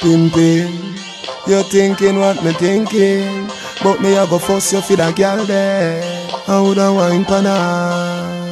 Pimpin', you thinking what me thinking? But me a go fuss you for that girl there. I woulda wine pan her.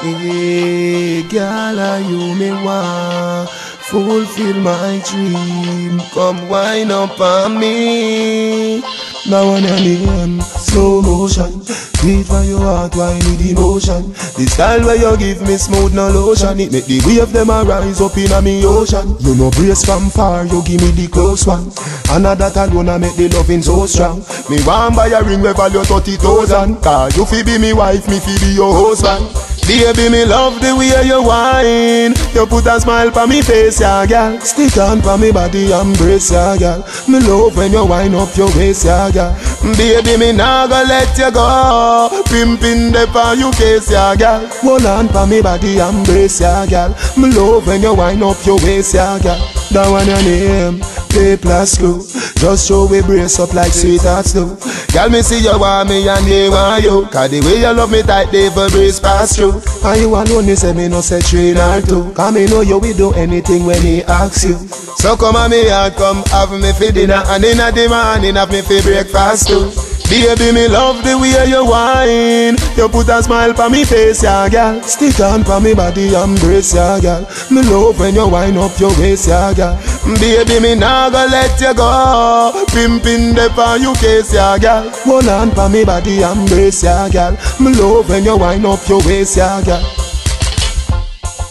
Hey, girl, are you me want? Fulfill my dream. Come wine up on me. Now your name, slow motion. Beat for your heart, why need emotion? The style where you give me smooth no lotion. It make the wave them a rise up in a me ocean. You no brace from far, you give me the close one. And that alone I make the loving so strong. Me want buy a ring where value thirty thousand. Cause you fi be me wife, me fi be your husband. Baby, me love the way you wine. You put a smile pa me face, yeah, girl. Stick on pa me body, embrace, yeah, girl. Me love when you wind up your waist, yeah, girl. Baby, me nah go let you go. Pimpin' the pa you case, yeah, girl. Hold on pa me body, embrace, yeah, girl. Me love when you wind up your waist, yeah, girl. That one your name, play plus school Just show we brace up like sweethearts do Girl, me see you want me and they want you. Cause the way you love me tight, they for brace pass through And you alone, me say me no say train or two. Cause me know you will do anything when he asks you. So come on me and come have me for dinner. And in the morning have me for breakfast too. Baby, me love the way you wine. You put a smile pa me face, yeah, girl. Stick on pa me body, embrace, yeah, girl. Me love when you wind up your waist, yeah, girl Baby, me nah go let you go. Pimpin' the pa you case, yeah, girl. Hold on pa me body, embrace, yeah, girl. Me love when you wind up your waist, yeah, girl.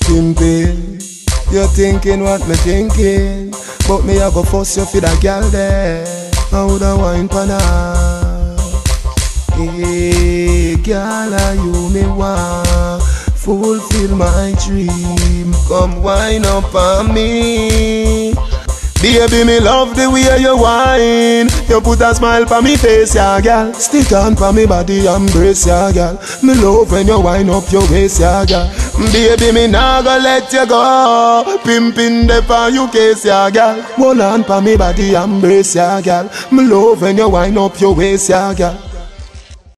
Pimpin', you're thinking what me thinking? But me a go fuss you for that girl there. I woulda wine pan Hey, girl, are you me want? Fulfill my dream. Come wine up on me. Baby, me love the way you wine. You put a smile pa me face, yeah, girl. Stick on pa me body, embrace, yeah, girl. Me love when you wind up your waist, yeah, girl. Baby, me nah go let you go. Pimpin' the pa you case, yeah, girl. Hold on pa me body, embrace, yeah, girl. Me love when you wind up your waist, yeah, girl